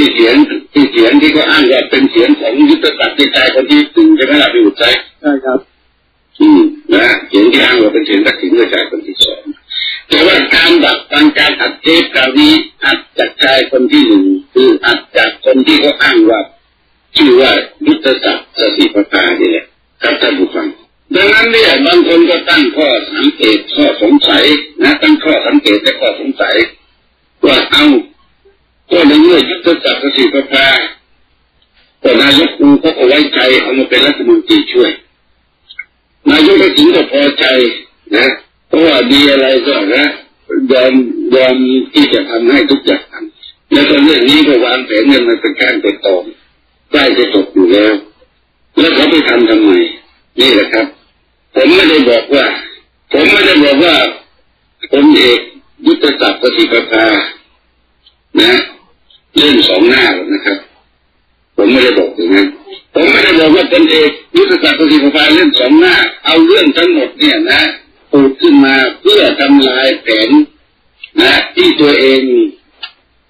ที่เสียงที่เสียงที่เขาอ้างว่าเป็นเสียงของยุทธศักดิ์ที่ใจคนที่ตึงใช่ไหมล่ะพี่อุทัยใช่ครับ อืมนะเสียงที่อ้างว่าเป็นเสียงทักษิณด้วยใจคนที่สองแต่ว่าการดับการการอัดเทปคราวนี้อัดจากใจคนที่หนึ่งคืออัดจากคนที่เขาอ้างว่าชื่อว่ายุทธศักดิ์สสิประภานี่แหละครับท่านผู้ฟังดังนั้นเนี่ยบางคนก็ตั้งข้อสังเกตข้อสงสัยนะตั้งข้อสังเกตและข้อสงสัยว่าเอา ก็ในเมื่อยุทธศักดิ์สสิประภาก็นายกอูก็เอาไว้ใจเอามาเป็นรัฐมนตรีช่วย นายกทักษิณก็พอใจนะเพราะว่ามีอะไรก็นะยอมยอมที่จะทำให้ทุกอย่างแล้วก็เรื่องนี้ก็วางแผนเงินมันเป็นการเป็นตอนใกล้จะจบอยู่แล้ว แล้วเขาไปทำทำไมนี่แหละครับ ผมไม่ได้บอกว่า ผมไม่ได้บอกว่าผมเอกยุทธศักดิ์ปฏิปภานะ เล่อนสองหน้าหรอกนะครับ ผมไม่ได้บอกอย่างนั้นผมไม่ได้บอกว่าเป็นเอกยุทธศักดิ์ปฏิปภาเล่อนสองหน้า เอาเรื่องทั้งหมดเนี่ยนะปูดขึ้นมาเพื่อทำลายแผนนะที่ตัวเอง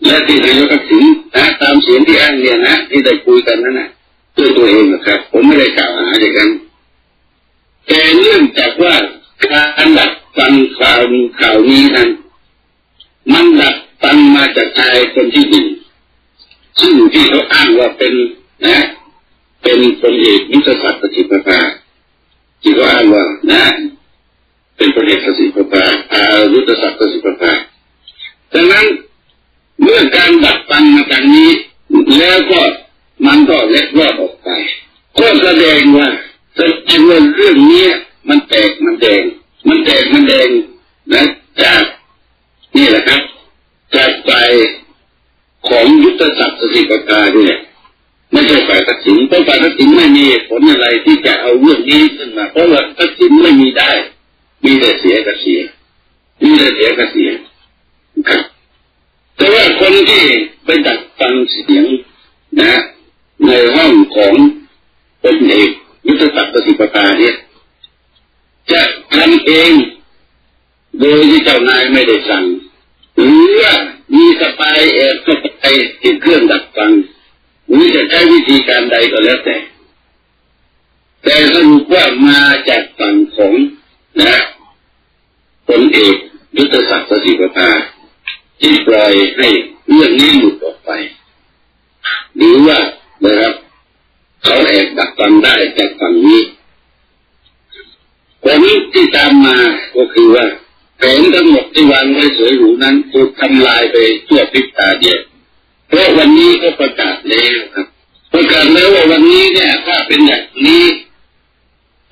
และที่นายกทักษิณนะตามเสียงที่อ้างเนี่ยนะที่ได้คุยกันนั่นนะด้วยตัวเองนะครับ ผมไม่ได้กล่าวหาอย่างนั้นแต่เนื่องจากว่าการดักฟังข่าวข่าวนี้นั้นมันดักฟังมาจากชายคนที่หนึ่ง ซึ่งที่เขาอ้างว่าเป็นนะเป็นคนเอกยุทธศักดิ์ปฏิปภาที่เขาอ้างว่านะ เป็นพลเอกปฏิปภาอายุทธศักดิ์ปฏิปภาดังนั้นเมื่อการดักฟังมาจากนี้ แล้วก็มันก็เล็ดรอดออกไปก็แสดงว่าแสดงว่าเรื่องนี้มันแตกมันแดง มันแตกมันแดงนะจากนี่แหละครับจากฝ่าย ของยุทธศักดิ์สถิปกาเนี่ยไม่ใช่ฝ่ายทักษิณเพราะฝ่ายทักษิณไม่มีผลอะไรที่จะเอาเรื่องนี้ขึ้นมาเพราะว่าทักษิณไม่มีได้ มีแต่เสียกับเสีย มีแต่เสียกับเสียครับแต่ว่าคนที่ไปดักฟังเสียงนะ ในห้องของพลเอกยุทธศักดิ์ปฏิปทาเนี่ยจะทำเอง โดยที่เจ้านายไม่ได้สั่งหรือว่า มีสปายแอบเข้าไปติดเครื่องดักฟังหรือจะใช้วิธีการใดก็แล้วแต่ แต่สรุปว่ามาจากฝั่งของนะพลเอกยุทธศักดิ์ปฏิปทาที่ปล่อยให้เรื่องนี้หลุดออกไป หรือว่านะครับ เขาแอบดักฟังได้จากฝั่งนี้ผลที่ตามมาก็คือว่า แผนทั้งหมดที่วางไว้สวยหรูนั้นถูกทำลายไปทั่วพริบตาเดียวเพราะวันนี้ก็ประกาศแล้วครับ ประกาศแล้วว่าวันนี้เนี่ย ถ้าเป็นอย่างนี้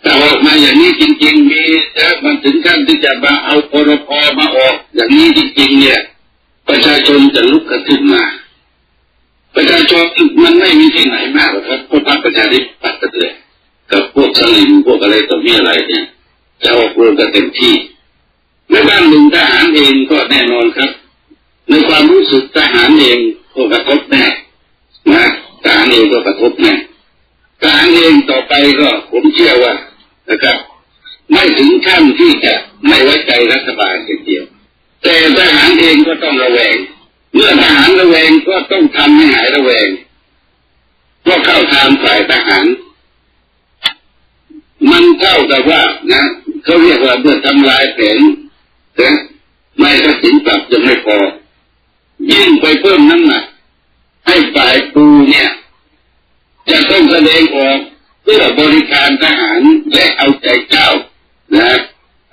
ถ้าออกมาอย่างนี้จริง ๆ มีจะมันถึงขั้นที่จะมาเอาพรพมาออก อย่างนี้จริง ๆ เนี่ย ประชาชนจะลุกขึ้นมา ประชาชนมันไม่มีที่ไหนมากหรอกครับพวกพรรคประชาธิปัตย์ก็เลยกับพวกสลิมพวกอะไรต่อมีอะไรเนี่ย จะออกรวมกันเต็มที่ ในบ้านหนึ่งทหารเองก็แน่นอนครับ ในความรู้สึกทหารเองก็กระทบแน่นะทหารเองก็กระทบแน่ทหารเองต่อไปก็ผมเชื่อว่านะครับ ไม่ถึงขั้นที่จะไม่ไว้ใจรัฐบาลเดียว แต่ทหารเองก็ต้องระแวง เมื่อทหารระแวงก็ต้องทำให้หายระแวงก็เข้าทางฝ่ายทหาร มันเท่ากับว่านะเขาเรียกว่าเมื่อทำลายแผน นะไม่ก็สินปรับจะไม่พอ ยิ่งไปเพิ่มน้ำหนักให้ฝ่ายปูเนี่ย จะต้องแสดงออกเพื่อบริการทหารและเอาใจเจ้านะ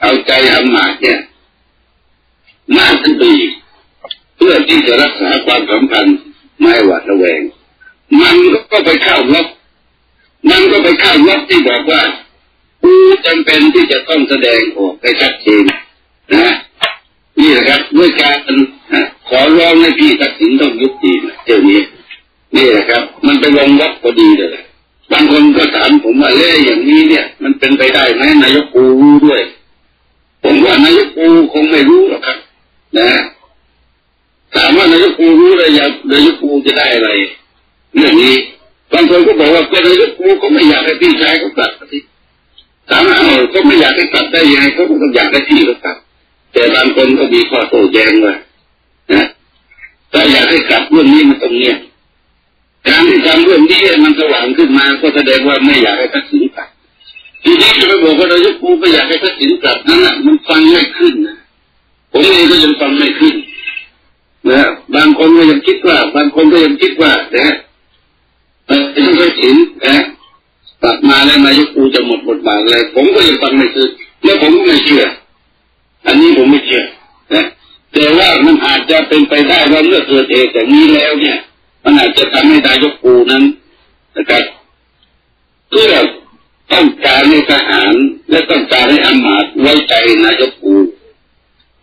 เอาใจอำมาตย์เนี่ยมากขึ้นไปอีกเพื่อที่จะรักษาความสัมพันธ์ไม่หวาดระแวง มันก็ไปเข้าล็อกมันก็ไปเข้าล็อกที่บอกว่าปูจำเป็นที่จะต้องแสดงออกไปชัดเจน นะนี่แหละครับด้วยการขอร้องให้พี่ตัดสินต้องยุติเดี๋ยวนี้นี่แหละครับ มันไปลงวัดพอดีเลยบางคนก็ถามผมว่าเล่อย่างนี้เนี่ย มันเป็นไปได้ไหมนายกปูรู้ด้วย ผมว่านายกปูคงไม่รู้หรอกครับ นะถามว่านายกปูรู้เลยอยากนายกปูจะได้อะไรเรื่องนี้บางคนก็บอกว่าเก็นายกปูก็ไม่อยากให้พี่ชายเขาตัดสิถามว่าก็ไม่อยากให้ตัดได้ยังไงเขาก็อยากให้พี่เขาตัด แต่บางคนก็มีข้อโต้แย้งว่านะถ้าอยากให้กลับเรื่องนี้มันตรงเนี้ยการที่ทำเรื่องนี้มันสว่างขึ้นมา ก็แสดงว่าไม่อยากให้ทักษิณกลับทีนี้จะไปบอกว่านายกปูไม่อยากให้ทักษิณกลับนั่นแหะมันฟังไม่ขึ้นนะผมเองก็ยังฟังไม่ขึ้นนะบางคนก็ยังคิดว่า บางคนก็ยังคิดว่านะนายกทักษิณนะกลับมาแล้วนายกปูจะหมดบทบาทอะไรผมก็ยังฟังไม่ขึ้นแล้วผมก็ไม่เชื่อ อันนี้ผมไม่เชื่อนะแต่ว่ามันอาจจะเป็นไปได้ว่าเมื่อเกิดเหตุแบบนี้แล้วเนี่ย มันอาจจะทำให้นายกปูนั้นนะครับเพื่อต้องการให้ทหาร และต้องการให้อมาตไว้ใจนายกปู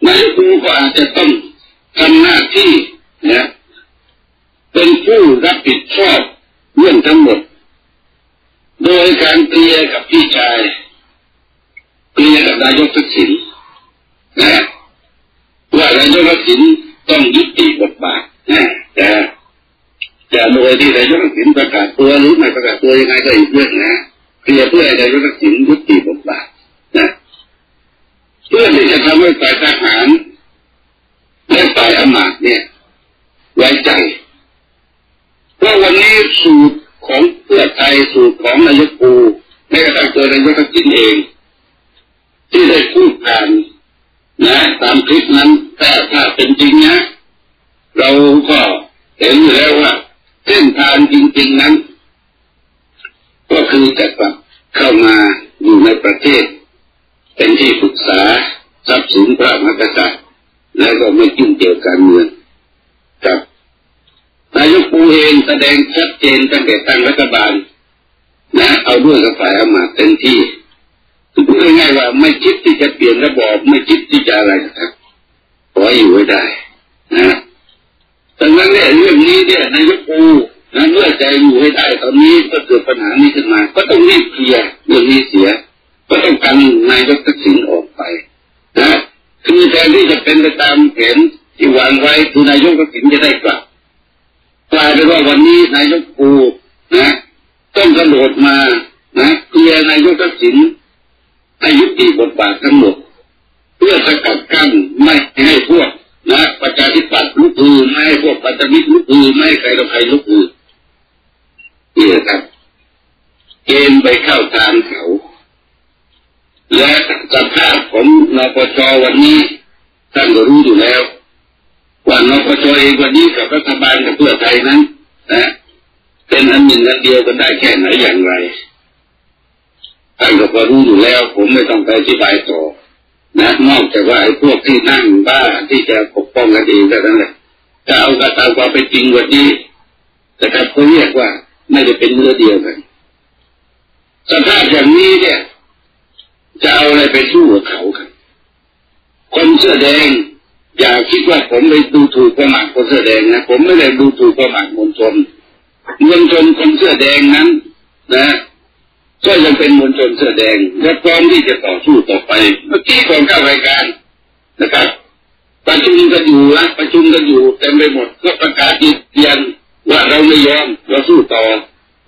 นายกปูก็อาจจะต้องทำหน้าที่นะเป็นผู้รับผิดชอบเรื่องทั้งหมด โดยการเกลียกับพี่ชายเกลียกับนายกทักษิณน ว่านายกทักษิณต้องยุติบทบาทนะแต่จะโดยที่นายกทักษิณประกาศตัวหรือไม่ประกาศตัวยังไงก็อีกเรื่องนะเพียเพื่อให้นายกทักษิณยุติบทบาทนะเพื่อที่จะทำให้ฝ่ายทหารและฝ่ายอำมาตย์เนี่ย ไว้ใจเพราะวันนี้สูตรของเพื่อไทยสูตรของนายกปูแม้กระทั่งตัวนายกทักษิณเอง ที่ได้พูดผ่าน นะตามคลิปนั้นแต่ถ้าเป็นจริงนะเราก็เห็นอยู่แล้วว่าเส้นทางจริง ๆนั้น ก็คือจะกลับเข้ามาอยู่ในประเทศ เป็นที่ปรึกษาทรัพย์สินพระมหากษัตริย์แล้วก็ไม่ยุ่งเกี่ยวกับการเมืองกับนายกปูเองแสดงชัดเจนตั้งแต่ตั้งรัฐบาลนะเอาด้วยกับฝ่ายอามาตย์เต็มที่ พูดง่ายๆว่าไม่คิดที่จะเปลี่ยนระบอบไม่คิดที่จะอะไรนะครับขออยู่ไว้ได้นะดังนั้นเนี่ยเรื่องนี้เนี่ยนายกปูนะเมื่อใจอยู่ให้ได้ตอนนี้ก็เกิดปัญหานี้ขึ้นมา ก็ต้องรีบเคลียร์เรื่องนี้เสีย ก็ต้องกันนายกทักษิณออกไปนะคือแทนที่จะเป็นไปตามแผนที่วางไว้คือนายกทักษิณจะได้กลับกลายเป็นว่าวันนี้นายกปูนะต้องกระโดดมานะเคลียร์นายกทักษิณ ให้ยุติบทบาททั้งหมด เพื่อสกัดกั้นไม่ให้พวกนะประชาธิปัตย์ลุกฮือไม่ให้พวกปัตตมิตลุกฮือไม่ให้ใครต่อใครลุกฮือนี่ครับเกณฑ์ไปเข้าทางเขาและสภาพของนปชวันนี้ท่านก็รู้อยู่แล้ว ว่านปชเองวันนี้กับรัฐบาลกับเพื่อไทยนั้นนะเป็นอันหนึ่งอันเดียวกันได้แค่ไหนอย่างไร ท่านก็พอรู้อยู่แล้ว ผมไม่ต้องไปอธิบายต่อ นะนอกจากว่าไอ้พวกที่นั่งบ้าที่จะปกป้องกันเองก็นั้นแหละจะเอากระตามความเป็นจริงวันนี้แต่กับเขาเรียกว่าไม่ได้เป็นเนื้อเดียวกันสภาพอย่างนี้เนี่ย จะเอาอะไรไปสู้กับเขาครับคนเสื้อแดงอย่าคิดว่าผมไปดูถูกประมาทคนเสื้อแดงนะผมไม่ได้ดูถูกประมาทมวลชนมวลชนคนเสื้อแดงนั้น นะ ก็ยังเป็นมวลชนเสื้อแดงและพร้อมที่จะต่อสู้ต่อไป เมื่อกี้ก่อนเข้ารายการนะครับ ประชุมกันอยู่นะประชุมกันอยู่เต็มไปหมดก็ประกาศยืนยันว่าเราไม่ยอมเราสู้ต่อ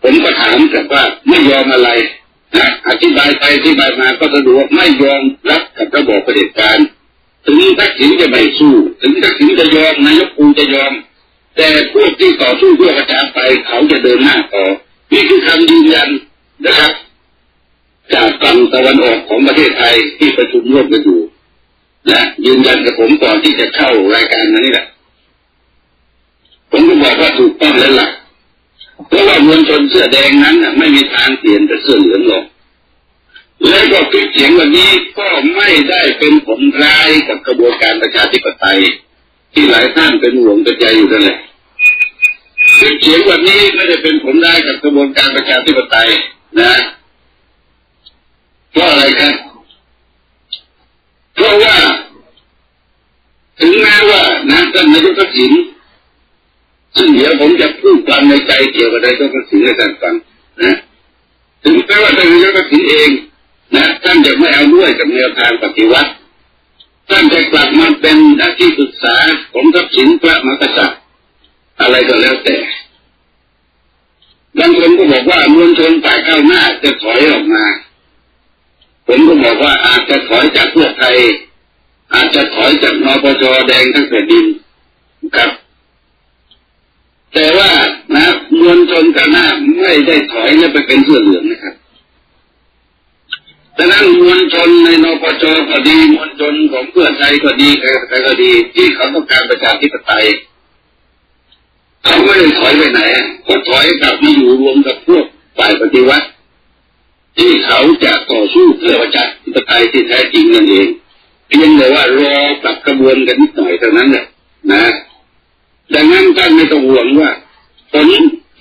ผมก็ถามแต่ว่าไม่ยอมอะไรนะอธิบายไปอธิบายมาก็สะดวกไม่ยอมรับกับระบอบประเด็จการถึงทักษิณจะไม่สู้ ถึงทักษิณจะยอมนายกปูจะยอม แต่พวกที่ต่อสู้เพื่อกระจายไปเขาจะเดินหน้าต่อนี่คือคำยืนยัน นะครับ จากฝั่งตะวันออกของประเทศไทยที่ประชุมร่วมกันอยู่นะยืนยันกับผมก่อนที่จะเข้ารายการนี้แหละผมก็บอกว่าถูกต้องแล้วล่ะเพราะว่ามวลชนเสื้อแดงนั้นไม่มีทางเปลี่ยนแต่เสื้อเหลืองหรอกและก็คลิปเสียงวันนี้ก็ไม่ได้เป็นผลร้ายกับกระบวนการประชาธิปไตย ที่หลายท่านเป็นห่วงเป็นใจอยู่นั่นแหละคลิปเสียงวันนี้ไม่ได้เป็นผลร้ายกับกระบวนการประชาธิปไตย นะเพราะอะไรครับเพราะว่า ถึงแม้ว่านะท่านนายกทักษิณซึ่งเดี๋ยวผมจะพูดความในใจเกี่ยวกับนายกทักษิณให้ท่านฟังนะถึงแม้ว่าท่านนายกทักษิณเองนะท่านจะไม่เอาด้วยกับแนวทางปฏิวัติท่านจะกลับมาเป็นหน้าที่ปรึกษาของทักษิณพระมหากษัตริย์อะไรก็แล้วแต่างคนก็บอกว่ามวลชนฝ่ายข้าวหน้าจะถอยออกมา ผมก็บอกว่าอาจจะถอยจากเพื่อไทย อาจจะถอยจากนปชแดงทั้งแผ่นดินครับ แต่ว่านะมวลชนก้าวหน้าไม่ได้ถอยและไปเป็นเสื้อเหลืองนะครับดังนั้นมวลชนในนปชก็ดีมวลชนของเพื่อไทยก็ดีใครก็ดีที่เขาต้องการประชาธิปไตย เขาไม่ได้ถอยไปไหนก็ถอยกลับมาอยู่รวมกับพวกฝ่ายปฏิวัติ ที่เขาจะต่อสู้เพื่อประชาธิปไตยที่แท้จริงนั่นเองเพียงแต่ว่ารอปรับกระบวนกันนิดหน่อยเท่านั้นแหละนะดังนั้นท่านไม่ต้องห่วงว่าผล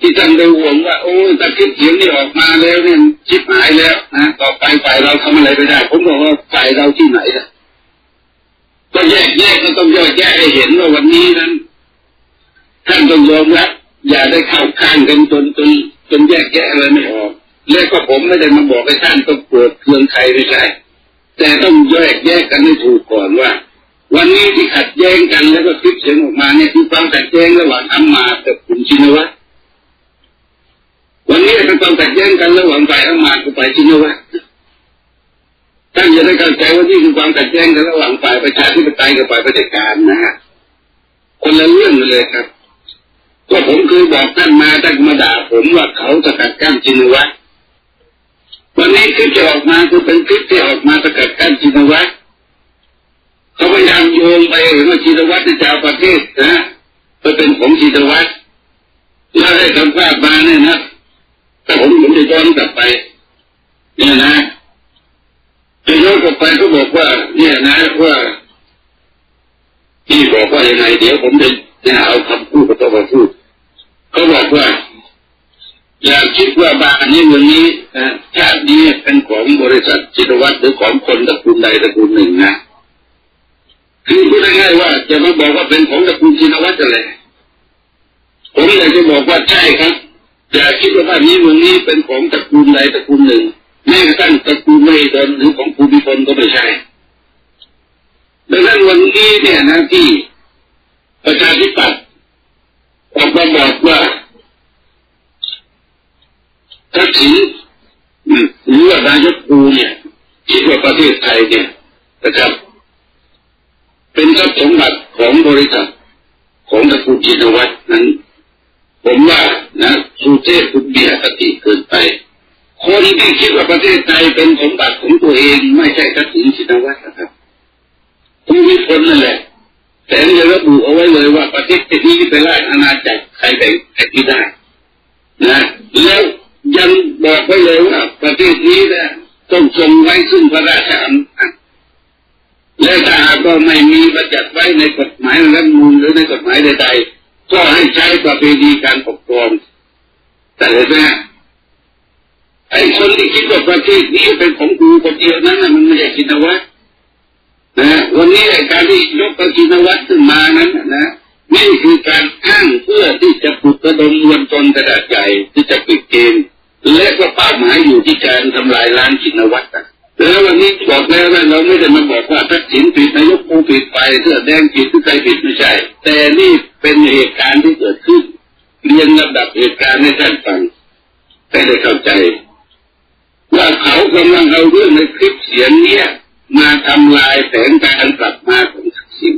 ที่ท่านไปห่วงว่าโอ้ถ้าคลิปเสียงนี่ออกมาแล้วเนี่ยชิบหายแล้วนะต่อไปฝ่ายเราทำอะไรไม่ได้ ผมบอกว่าฝ่ายเราที่ไหนล่ะก็แยกแยกก็ต้องย่อยแยกให้เห็นว่าวันนี้นั้น ท่านต้องยอมรับอย่าได้เข้าข้างกันจนจนจนแยกแยะอะไรไม่ออกแล้วก็ผมไม่ได้มาบอกให้ท่านต้องปวดเครื่องใครไม่ใช่แต่ต้องแยกแยกกันให้ถูกก่อนว่า วันนี้ที่ขัดแย้งกันแล้วก็คลิปเสียงออกมาเนี่ยคือความขัดแย้งระหว่างอามากับคุณชินวัตรวันนี้เป็นความขัดแย้งกันระหว่างฝ่ายอามากับฝ่ายชินวัตรท่านจะได้เข้าใจว่านี่คือความขัดแย้งกันระหว่างฝ่ายประชาธิปไตยกับฝ่ายประชาการนะฮะคนละเรื่องเลยครับ ก็ผมเคยบอกท่านมาท่านมาด่าผมว่าเขาจะกัดกั้นชินวัตวันนี้คลิปที่ออกมาคือเป็นคลิปที่ออกมาสกัดกั้นชินวัตเขาพยายามโยงไปเห็นว่าชินวัตจะเอาประเทศนะไปเป็นของชินวัตแล้วให้คำว่ามาเนี่ยนะถ้าผมผมจะย้อนกลับไป เนี่ยนะจะย้อนกลับไปก็บอกว่า เนี่ยนะว่าที่บอกว่าอยังไงเดี๋ยวผมจะจะเอาคำ มาพูดเขาบอกว่าอย่าคิดว่าบ้านนี้เมืองนี้ชาตินี้เป็นของบริษัทจิตวัตรหรือของคนตระกูลใดตระกูลหนึ่งนะคือพูดง่ายๆว่าจะมาบอกว่าเป็นของตระกูลจินวัตรอะไรผมอยากจะบอกว่าใช่ครับ อย่าคิดว่าบ้านนี้เมืองนี้เป็นของตระกูลใดตระกูลหนึ่งแม้กระทั่งตระกูลไม่ดนหรือของภูมิพลก็ไม่ใช่ดังนั้นวันนี้เนี่ยนะที่ประชาธิปัตย์ กมาบอกว่าทักษิณหรือว่านายกปูเนี่ยคิดว่าประเทศไทยเนี่ยนะครับ เป็นทรัพย์สมบัติของบริษัทของตระกูลจินวัตรนั้น ผมว่านะสุเทพคุณมีอคติเกินไปคนที่คิดว่าประเทศไทยเป็นสมบัติของตัวเองไม่ใช่ทักษิณชินวัตรนะครับผู้มีคนนั่นแหละ แต่จะระบุเอาไว้เลยว่าประเทศนี้เป็นราชอาณาจักรใครไปใครที่ได้นะแล้วยังบอกไว้เลยว่าประเทศนี้นะต้องทรงไว้ซึ่งพระราชอำนาจและถ้าหากว่าไม่มีประจักษ์ไว้ในกฎหมายรัฐมูลหรือในกฎหมายใดๆก็ให้ใช้ประเพณีการปกครองแต่เห็นไหมไอ้คนที่คิดว่าประเทศนี้เป็นของกูคนเดียวนั้นนะมันไม่ใช่คิดนะวะ นะวันนี้การที่ยกประชินวัตรขึ้นมานั้นนะนี่คือการอ้างเพื่อที่จะปลุกระดมมวลชนกระดาษใหญ่ที่จะปิดเกมและก็เป้าหมายอยู่ที่การทำลายล้างชินวัตรแล้ววันนี้บอกแล้วว่าเราไม่ได้มาบอกว่าทักษิณผิดนายกปูผิดไปเสื้อแดงผิดทุกใครผิดไม่ใช่ แต่นี่เป็นเหตุการณ์ที่เกิดขึ้น เรียนระดับเหตุการณ์ให้ท่านฟังแต่ได้เข้าใจ ว่าเขากำลังเอาเรื่องในคลิปเสียงเนี้ย มาทำลายแผนการกลับมาของทักษิณ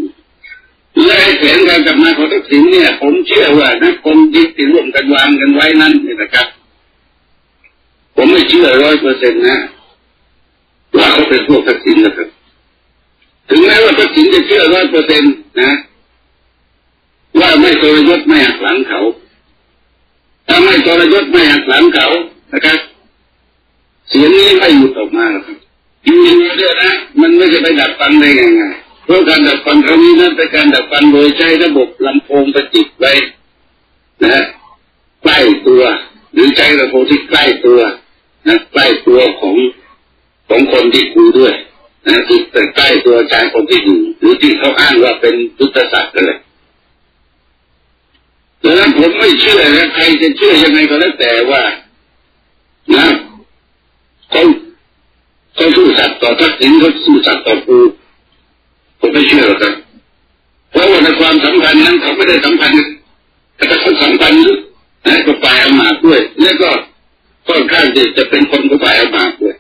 และแผนการกลับมาของทักษิณเนี่ย ผมเชื่อว่านะคนที่ติร่วมกันวางกันไว้นั่นเนี่ยนะครับ ผมไม่เชื่อร้อยเปอร์เซ็นต์นะว่าเขาเป็นพวกทักษิณนะครับ ถึงแม้ว่าทักษิณจะเชื่อร้อยเปอร์เซ็นต์นะ ว่าไม่ทรยศไม่หักหลังเขาถ้าไม่ทรยศไม่หักหลังเขานะครับ เสียงนี้ไม่หยุดออกมาครับ จริงๆเยอะนะมันไม่จะไปดับฟังได้ไงเพราะการดับฟังครั้งนี้นั้นเป็นการดับฟังโดยใช้ระบบลำโพงประจิตไว้นะใกล้ตัว หรือใช้ลำโพงที่ใกล้ตัวนะใกล้ตัวของของคนที่คุยด้วยนะที่ใกล้ตัวชายคนที่อยู่หรือที่เขาอ้างว่าเป็นพุทธศาสนาเลยดังนั้นผมไม่เชื่อนะใครจะเชื่อยังไงก็แล้วแต่ว่านะ เขาสู้สัตว์ต่อทักษิณเขาสู้สัตว์ต่อกูผมไม่เชื่อหรอกครับเพราะว่าในความสัมพันธ์นั้นเขาไม่ได้สัมพันธ์แต่เขาสัมพันธ์นะกับฝ่ายอามาตย์ด้วยแล้วก็ค่อนข้างจะจะเป็นคนของฝ่ายอามาตย์ด้วย